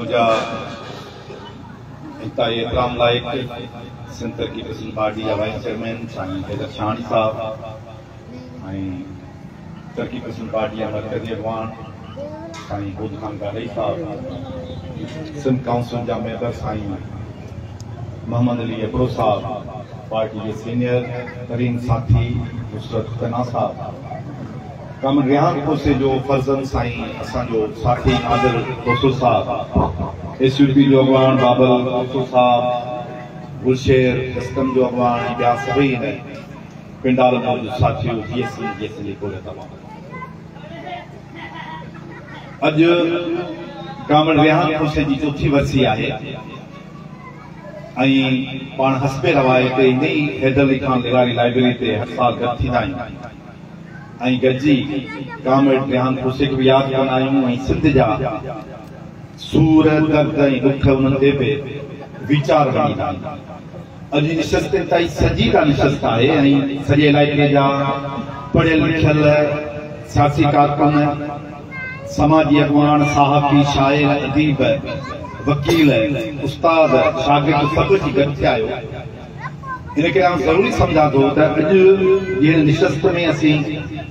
मुझा इंतहाई एहतराम लायक की पसंद पार्टी या वाइस चेयरमैन साईं हैदर शान साहब साईं ऐं पसंद पार्टी या मरकज़ी अगवान साईं बुद्ध ख़ान गारी साहब सिंध काउंसिल जा मेंबर साईं मोहम्मद अली अबरो साहब पार्टी के सीनियर तरीन साथी नुसरत कना साहब कम रिहा खुसे जो फर्जन साईं ई असांजो साथी आदर साहिब आहे एस यू पी जो अॻवान बाबर साहिब जो अॻवान पिंडालिहानुसे जी चोथी वरसी आहे ऐं पाण हसबे हवाई हैदर लाइब्रेरी ते हर साल गॾु थींदा ईंदा आहिनि ऐं गॾिजी यादि कान आहियूं ऐं सिंध जा सूर दर्द ऐं दुख उन्हनि ते बि वीचार कंदा आहिनि अॼु निशस्ती सॼी का निशस्त आहे ऐं सॼे लाइट जा पढ़ियल लिखियल सियासी कारकन समाजी अॻु साहफ़ी शाइर अदीब वकील उस्ताद शागिर्द सभ जी गॾु थिया आहियो इन करे ज़रूरी सम्झां थो त अॼु जे निशस्त में असीं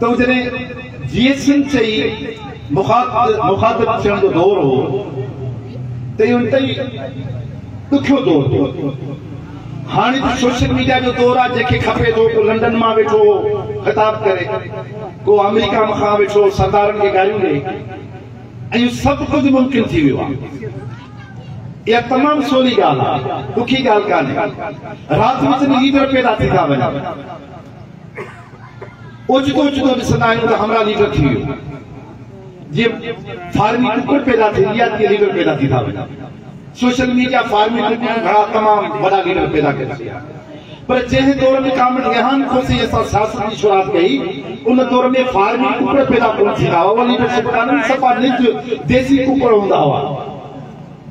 त हू जॾहिं مخاطب दौरु हो त इहो ताईं ॾुखियो दौरु हाणे त सोशल मीडिया जो سوشل आहे جو खपे थो को लंडन मां वेठो किताब करे को अमेरिका मूंखां वेठो सरदारनि खे ॻाल्हियूं ॾे ऐं इहो सभु कुझु मुमकिन थी वियो आहे इहा तमामु सोणी ॻाल्हि आहे ॾुखी ॻाल्हि कोन्हे राति رات وچ भेण पैदा थी था वञनि ओचितो ओचितो ॾिसंदा आहियूं हमरा लीडर थी जे फार्मी कुकुड़ पैदा थे लिया के लीडर पैदा थी था वञा सोशल मीडिया फार्मी कुकुड़ बड़ा तमाम बड़ा लीडर पैदा कर दिया पर जे दौर में काम कामड़ को से ऐसा सियासत की शुरुआत कई उन दौर में फार्मी कुकुड़ पैदा कौन थी थींदा हुआ लीडरशिप कान सपा नहीं देसी कुकुड़ हूंदा हुआ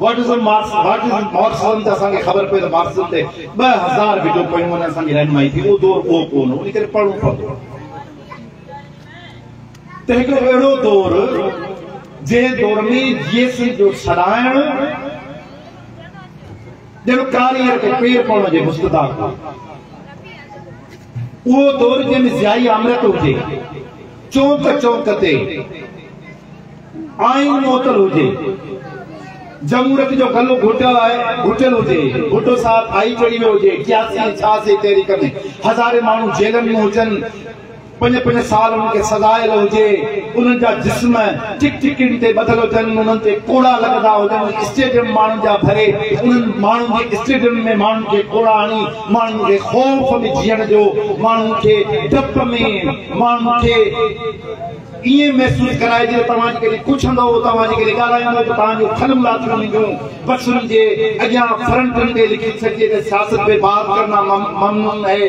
what is the mars what is mars on the संगे खबर पे मार्स ते 2000 वीडियो पॉइंट मने संगे रहनुमाई थी वो दौर वो कोन उन के पढो पढो ते एक एरो दौर जे दौर में जे से जो सडायन जो कारियर के पीर पड़ो जे मुस्तदा को दौर जे में जाई अमृत हो जे चौक ते आईन मोतल जमूरत जो गलो माण्हू जेल में पंज पंज साल हुजे जिस्म टिक ॿधलु हुजनि उन्हनि ते कोड़ा लॻंदा हुजनि स्टेडियम माण्हुनि जा भरे उन्हनि माण्हुनि खे स्टेडियम में माण्हुनि खे कोड़ा हणी माण्हुनि खे ख़ौफ़ में जीअण जो माण्हुनि खे डप में माण्हुनि खे ईअं महसूसु कराइजे तव्हांजे करे पुछंदो तव्हांजे करे ॻाल्हाईंदो त तव्हांजो खनम लाथनि जूं पसंदि जे अञा फ्रंट ते लिखी छॾिजे त सियासत में बात करणा मामून आहे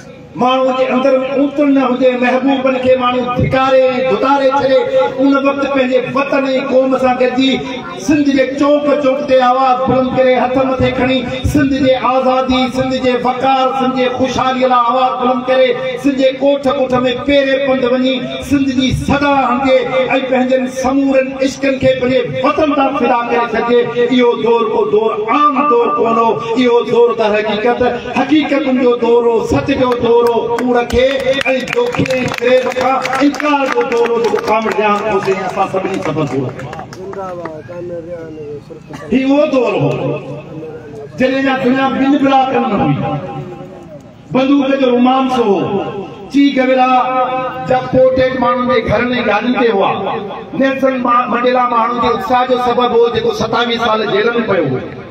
माण्हू जे अंदरि ऊट न हुजे महबूबनि खे माण्हू ठिकारे धुतारे छॾे उन वक़्तु पंहिंजे वतन ऐं क़ौम सां गॾिजी सिंध जे चौक चौक ते आवाज़ बुलंद करे हथ मथे खणी सिंध जे आज़ादी सिंध जे वकार सिंध जे ख़ुशहालीअ लाइ आवाज़ बुलंद करे सिंध जे कोठ कोठ में पेरे पुंज वञी सिंध जी सदा हंधे ऐं पंहिंजनि समूरनि इश्कनि खे पंहिंजे वतन तां फिदा करे सघिजे इहो दौरु को दौरु आम तौरु कोन हो इहो दौरु त हक़ीक़त हक़ीक़तुनि जो दौरु हो सच जो جو دور بلا سو گھر बंदूक जो रुमांस हो माण्हुनि जो सबब हो जेको سال साल پہ ہوئے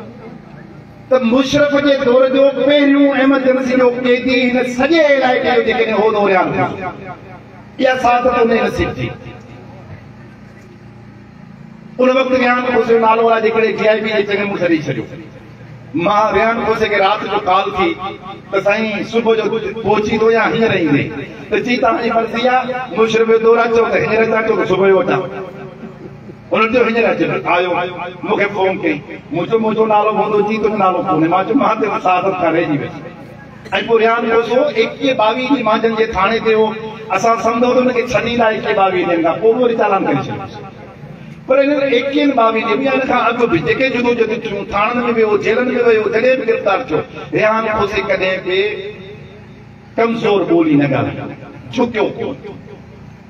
त मुशरफ़ जे दौर जो पहिरियों एमरजेंसी उन वक़्तु विहाम खोसे जो नालो आहे जेकॾहिं जी आई पी आई चङे मूंखे ॾेई छॾियो मां विहाम खोसे खे राति जो काल थी त साईं सुबुह जो पोहचींदो या हींअर ईंदे जी तव्हांजी मर्ज़ी आहे मुशरफ़ जो दौरु चओ त हींअर था चओ सुबुह जो अचां हुननि जो हींअर आयो मूंखे फोन कई मुंहिंजो मुंहिंजो नालो पवंदो जी नालो मां रहिजी वियसि ऐं पोइ रिहान खोसियो एकवीह ॿावीह माजन जे थाणे ते हो असां सम्झो त हुनखे छॾींदा एकवीह ॿावीह ॾींहंनि खां पोइ वरी चाल करे छॾियो पर एकवीह ॿावीह वीहनि खां अॻु बि जेके जुदियूं जुदियूं थियूं थाणनि में वियो जेलनि में वियो जॾहिं बि गिरफ़्तार थियो रिहान खोसे कॾहिं बि कमज़ोर ॿोली न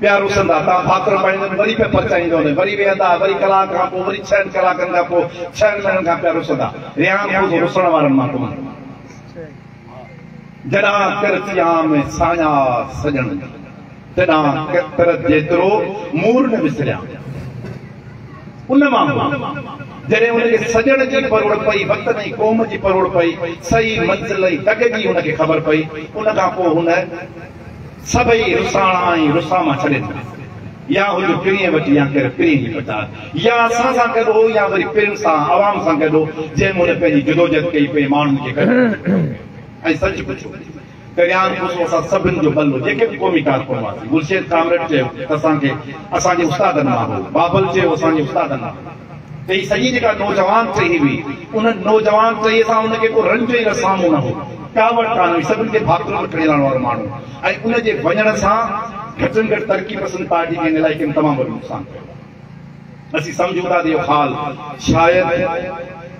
प्यारोसंदा ता फातिर पाइन वरी परचाईंदो वरी वेहंदा वरी कलाक खां पो वरी छहनि कलाकनि खां पोइ छहनि छहनि खां कतर जेतिरो मूर विसरिया जॾहिं सॼण जी परोड़ पई वक़्त जी क़ौम जी परोड़ पई सही मंज़िल ख़बर पई उन खां पोइ हुन सभई रुसाणा छॾे या हुयो पीड़ीअ वटि या असां सां हो या वरी पिण सां आवाम सां हो जंहिं महिल पंहिंजी जुदो कई पई माण्हुनि खे सभिनि जो भलो जेके बि क़ौमी कारकुन हुआसीं आहे गुलशेद थामरट चयो असांखे असांजे उस्ताद न बाबल चयो असांजे उस्ताद आहे सॼी जेका नौजवान चई हुई उन नौजवान चई सां हुनखे को साम्हूं न हो सभिनि खे बाकृत वारो माण्हू ऐं उनजे वञण सां घटि घटि तरक़ी पसंदि पार्टी इलाइक़े में तमामु वॾो नुक़सानु कयो असीं सम्झूं था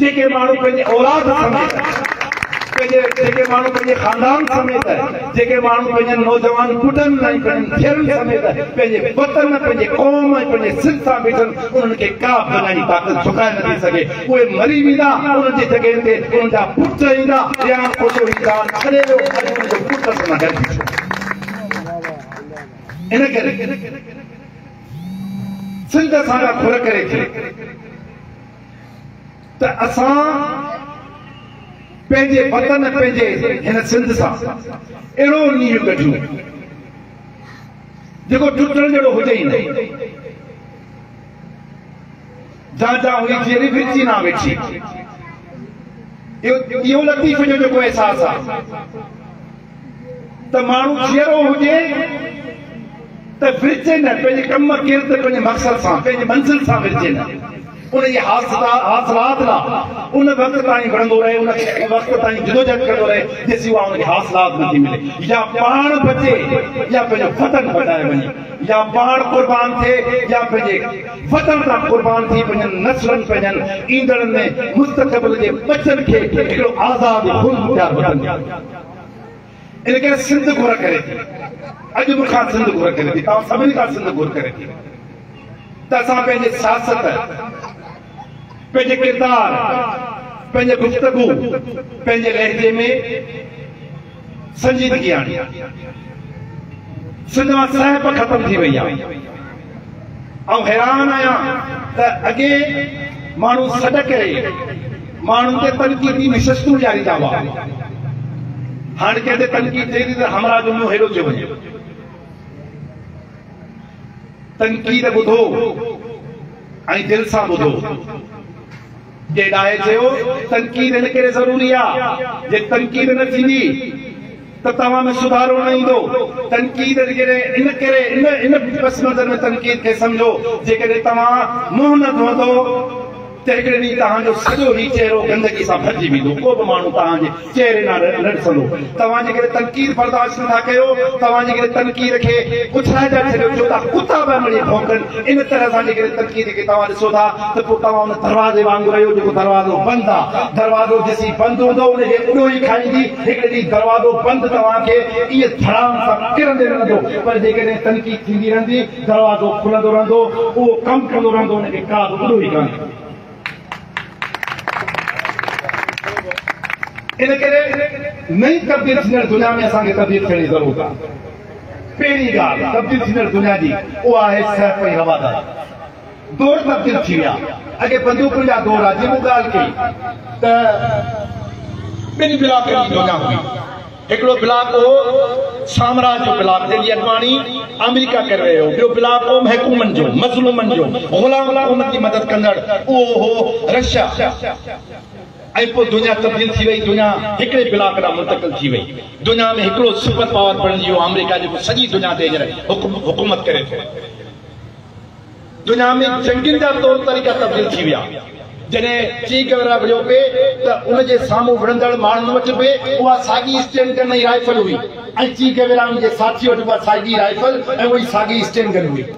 जेके माण्हू पंहिंजे औलाद समेत पंहिंजे जेके माण्हू पंहिंजे ख़ानदान समेत जेके माण्हू पंहिंजे नौजवान पंहिंजे पंहिंजे क़ौम पंहिंजे सिंध सां बीठनि खे थी सघे उहे मरी वेंदा उन्हनि जे जॻह ते सिंध सां करे त असां पंहिंजे भॻन पंहिंजे हिन सिंध सां अहिड़ो नीर कढियूं जेको ॾुकण जहिड़ो हुजे ई न जा हुई विरच न वेठी इहो लतीफ़ जो जेको अहसासु आहे त माण्हू जहिड़ो हुजे त विरजे न पंहिंजे कम केरु पंहिंजे मक़सद सां पंहिंजे मंज़िल सां विरिझे न उन वक़्त पंहिंजो कढाए वञे या पाण कुर्बान थिए या पंहिंजे न पंहिंजनि ईंदड़नि में मुस्तक़बिल जे बचनि खे सिंध घुर करे अॼु मूंखां सिंध घुर करे थी तव्हां सभिनी खां सिंध घुर करे त असां पंहिंजे सियासत पंहिंजे किरदार पंहिंजे गुफ़्तगु पंहिंजे लहिजे में संजीदगी आणी आई सिंध मां सहप ख़तम थी वई आहे ऐं हैरान आहियां त अॻे माण्हू सॾ करे माण्हुनि खे तनक़ीदी निशस्तूं ॾियारींदा हुआ हाणे कंहिं ते तनक़ीद थिए थी त हमराज मूं हेॾो थियो वञे तनक़ीद ॿुधो ऐं दिलि सां ॿुधो जे डाय चयो तनक़ी हिन करे ज़रूरी आहे जे तनक़ीद न थींदी त तव्हां में सुधारो न ईंदो तनक़ीद इन करे इन इन पस में तनक़ीद खे सम्झो जेकॾहिं तव्हां मुंहुं न धोधो त ॾींहुं तव्हांजो सॼो ई चहिरो गंदगी सां भरजी वेंदो को बि माण्हू तव्हांजे चहिरे न ॾिसंदो तव्हां जेकॾहिं तनक़ीद बर्दाश्त था कयो तव्हां जेकॾहिं तनक़ीर खे कुझु इन तरह सां जेकॾहिं तनक़ीद खे तव्हां ॾिसो था त पोइ तव्हां हुन दरवाज़े वांगुरु रहियो जेको दरवाज़ो बंदि आहे दरवाज़ो जेसीं बंदि हूंदो उनखे उन ई खाईंदी हिकिड़े ॾींहुं दरवाज़ो बंदि तव्हांखे ईअं धड़ाम सां रहंदो पर जेकॾहिं तनक़ीद थींदी रहंदी दरवाज़ो खुलंदो रहंदो उहो कमु कंदो रहंदो हुनखे का उन ई कान्हे इन करे नई तब्दील थींदड़ दुनिया में असांखे तब्दील थियण जी ज़रूरत आहे पहिरीं ॻाल्हि तब्दील थींदड़ दुनिया जी उहा आहे सिहत ऐं हवादार दौर तब्दील थी विया अॻे बंदूका दौर आहे जे ॻाल्हि कई त ॿिनि ब्लाकनि जी दुनिया हुई हिकिड़ो ब्लॉक हो साम्राज्य जो ब्लॉक जंहिंजी अडवाणी अमेरिका करे रहियो हो ॿियो ब्लॉक हो महकूमनि जो मज़लूमनि जो गुलाम गुलाम जी मदद कंदड़ उहो हो रशिया ऐं पोइ दुनिया तब्दील थी वई दुनिया हिकिड़े ब्लॉक ॾांहुं मुंतकिल थी वई दुनिया में हिकिड़ो सुपर पावर बणिजी वियो अमेरिका जेको सॼी दुनिया ते हींअर हुकूमत करे थो दुनिया में जंगियुनि जा तौर तरीक़ा तब्दील थी विया जॾहिं ची के वेरा विढ़ियो पए त उनजे साम्हूं विढ़ंदड़ माण्हुनि वटि बि उहा साॻी स्टैंड राइफल हुई ऐं चीक वेरा साथी वटि उहा साॻी राइफल ऐं उहा ई साॻी स्टैंड कनि हुई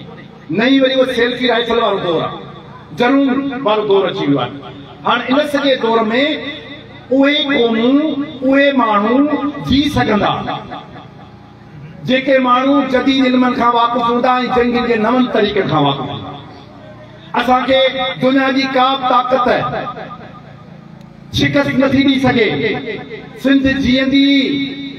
नई वरी उहो सेल्फी राइज़ वारो दौरु आहे जरूर वालो दौर अची वियो आहे हाणे इन सॼे दौर में उहे क़ौमूं उहे माण्हू जी सघंदा जेके माण्हू जदीद इल्मनि खां वापसि हूंदा ऐं जे नवनि तरीक़नि खां वापसि हूंदा असांखे दुनिया जी का बि ताक़त शिकस्त नथी ॾेई सघे सिंध जीअंदी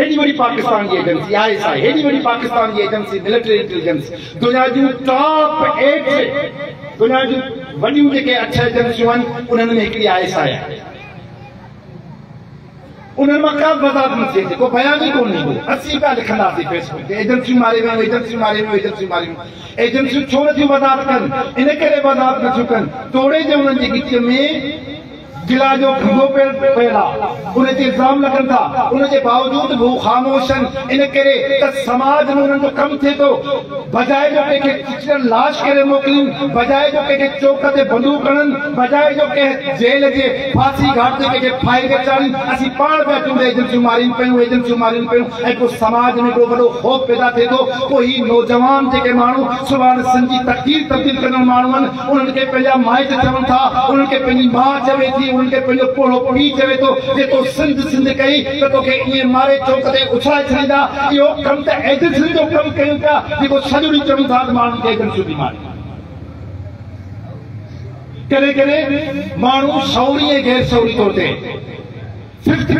हेडी बड़ी पाकिस्तान की एजेंसी आईएसआई हेडी बड़ी पाकिस्तान की एजेंसी मिलिट्री इंटेलिजेंस दुनिया जी टॉप 8 दुनिया जी वॾियूं जेके अठ एजेंसियूं आहिनि उन्हनि में हिकिड़ी आईएसआई आहे उन्हनि मां का वज़ाहत न थिए जेको बयान ई कोन्हे को असीं पिया लिखंदासीं फेसबुक ते एजेंसियूं मारे वियूं एजेंसियूं मारे वियूं एजेंसियूं मारे वियूं एजेंसियूं छो नथियूं वज़ाहत कनि इन करे वज़ाहत नथियूं कनि तोड़े जे उन्हनि जे विच में जिला जो खंगो पयल आहे उनजे इल्ज़ाम लगन था उनजे बावजूद वो खामोशन ख़ामोश आहिनि इन करे त समाज जो कम थे तो बजाए जो किचन लाश करे मोकिलनि बजाए जो कंहिंखे चौक ते बंदूक करन बजाए जो के जेल जे असीं पाण ऐं पोइ समाज में ख़ौफ़ पैदा थे तो कोई नौजवान जे के माण्हू सुभाणे संजी तकदीर तकदीर कंदड़ माण्हू आहिनि उन्हनि खे माइट था उन्हनि खे पंहिंजी माउ चवे थी माण्हू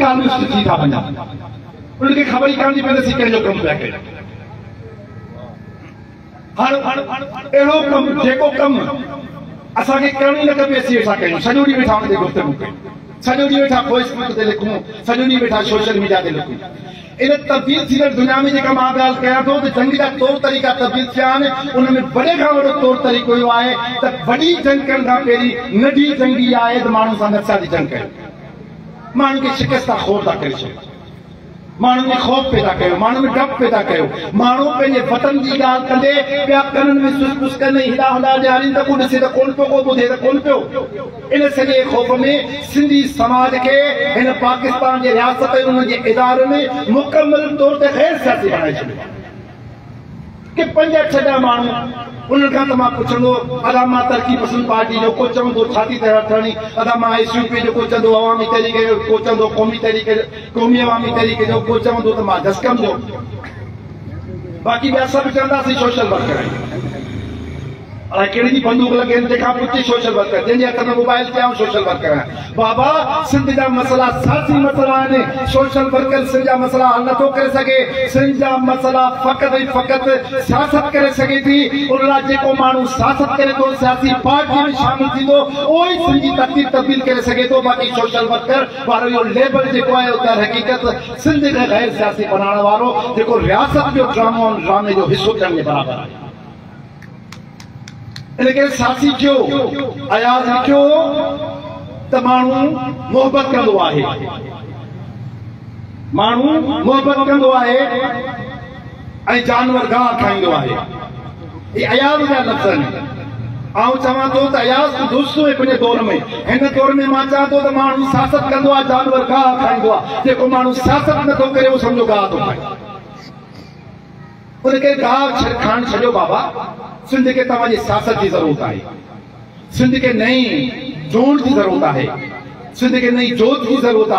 कानून सिखी था वञनि उन्हनि खे ख़बर ई करण जी पए कंहिंजो कमु पिया असांखे करिणो ई न वेठा कयूं सॼो ॾींहुं वेठा गुफ़्तगु कयूं सॼो ॾींहुं वेठा फेसबुक ते लिखूं सॼो ॾींहुं वेठा सोशल मीडिया ते लिखूं इन तब्दील थींदड़ दुनिया में जेका मां ॻाल्हि कयां थो त जंग जा तौर तरीक़ा तब्दील थिया आहिनि उन में वॾे खां वॾो तौर तरीक़ो इहो आहे त वॾी जंग करण खां पहिरीं नंढी जंग जंगी आहे त माण्हू सां नक्सा जी जंग कयूं माण्हुनि खे शिकस्ता खोर था करे छॾनि माण्हुनि जी ख़ौफ़ पैदा कयो माण्हुनि जो डपु पैदा कयो माण्हू पंहिंजे वतन जी ॻाल्हि कंदे पिया कनेदा ॾियारी त को ॾिसे त कोन पियो को ॿुधे त कोन पियो इन सॼे ख़ौफ़ में सिंधी समाज खे हिन पाकिस्तान जे रियासत ऐं हुनजे इदारे में मुकमल तौर ते गैर सियासी बणाए छॾियो पंज अठ ॾह माण्हू उन्हनि खां त मां पुछंदो अदा मां तरक़ी पसंदि पार्टी जो को चवंदो छाती तरह ठहंदी अदा मां एस यूपी जो को चवंदो अवामी तरीक़े जो को चवंदो क़ौमी तरीक़े जो क़ौमी अवामी तरीक़े जो को चवंदो त मां दस जो बाक़ी ॿिया सभु चवंदासीं सोशल वर्कर कहिड़ी बंदूक लॻे सोशल वर्कर कयां जेको माण्हू थींदो उहो ई सिंधी तरक़ी तब्दील करे सघे थो बाक़ी सोशल वर्कर वारो लेबर जेको आहे इन करे सासी कयो अयाज़ कयो त माण्हू मोहबत कंदो आहे माण्हू मोहबत कंदो आहे ऐं जानवर गाहु खाईंदो आहे ही अयाज़ा लफ़्ज़ आहिनि ऐं चवां थो त अयाज़ दोस्त आहे पंहिंजे दौर में हिन दौर में मां चवां थो त माण्हू शासत कंदो आहे जानवर गाहु खाईंदो आहे जेको माण्हू शासत नथो करे उहो सम्झो थो खाइण छॾियो बाबा सिंध खे तव्हांजी सियासत जी ज़रूरत आहे सिंध खेत जी जोत जी ज़रूरत आहे सिंध खेत जी ज़रूरत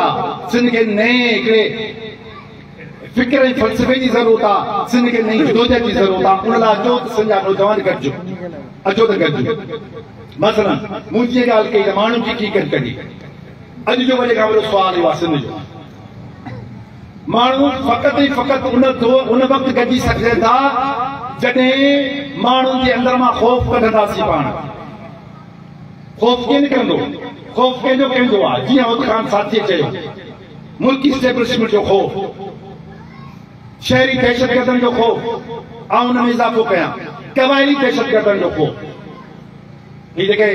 आहे नौजवान अचो त गॾिजो बसर मूं जीअं ॻाल्हि कई माण्हुनि जी की कढी अॼु जो वॾे खां वॾो सवाल जो माण्हू फ़क़ति फ़कति उन वक़्तु गॾिजी सघनि था जॾहिं माण्हू जे अंदरि मां ख़ौफ़ पाण ख़ौफ़ कंदो आहे जीअं उतखान साथी चए मुल्की स्टेब्लिशमेंट जो ख़ौफ़ शहरी दहशतगर्दण जो ख़ौ ऐं हुन में इज़ाफ़ो कयां कवाइली दहशतगर्द जो जेके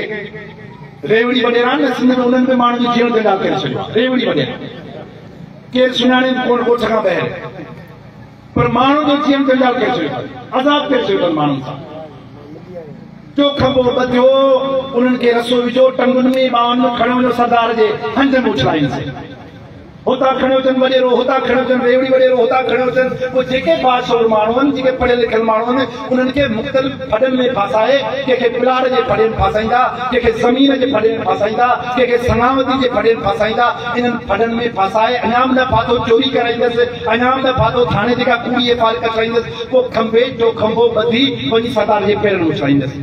रेवड़ी वॾेरा न सिंध में उन्हनि में माण्हुनि जी जीवन ते ॻाल्हि करे छॾियो रेवड़ी वॾे केरु सुञाणे खां ॿाहिरि पर माण्हू तीअं करे सघे थो आज़ादु करे सघियो माण्हुनि सां चोखबो ॿधियो उन्हनि खे रसो विझो टंगुनि में ॿियो खणो सरदार जे हंध मोठाइनि होतां खणो अचनि वॾेरो होनि जेके पाशोड़ माण्हू आहिनि जेके पढ़ियल लिखियल माण्हू आहिनि उन्हनि खे मुख़्तलिफ़ में फसाए कंहिंखे पिलार जे परियल फसाईंदा कंहिंखे ज़मीन जे परियल फसाईंदा कंहिंखे सनामती जे परियल फसाईंदा इन्हनि फनि में फसाए अञा बि फाधो चोरी कराईंदसि अञा न फ़ाइदो थाणे जेका कुड़ीअंदसि पोइ खंबे जो खंबो ॿधी पंहिंजी सरदार खे पेरनि विछाईंदसि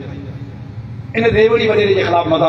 इन रेवड़ी वड़ेरे ख़िलाफ़ु मज़ा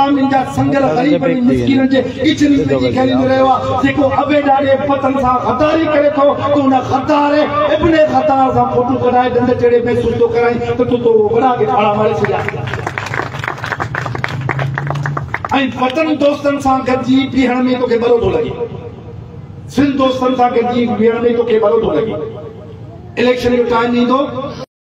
ग्रामीण जा संगल गरीब ने मिसकिन जे इचनी पे खेली दे रहो जेको अबे डाडे पतन सा खदारी करे तो तू ना खदार है इब्ने खदार सा फोटो कराए दंद टेड़े पे सुतो कराए तो तू तो बड़ा के मारे से जा आई पतन दोस्तन सा गजी में तो के बड़ो तो सिंध दोस्तन सा गजी पीहण में तो के बड़ो तो लगे टाइम